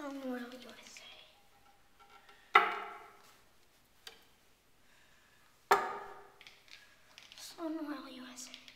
somewhere USA. Sunwell USA.